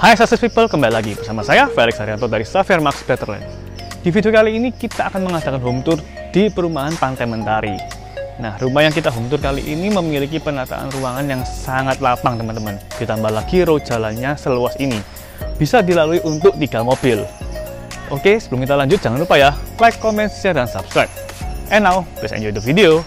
Hai Success People, kembali lagi bersama saya Felix Arianto dari Xavier Max Betterland. Di video kali ini kita akan mengadakan home tour di perumahan Pantai Mentari. Nah, rumah yang kita home tour kali ini memiliki penataan ruangan yang sangat lapang teman-teman. Ditambah lagi road jalannya seluas ini. Bisa dilalui untuk tiga mobil. Oke, sebelum kita lanjut jangan lupa ya, like, comment, share, dan subscribe. And now, please enjoy the video.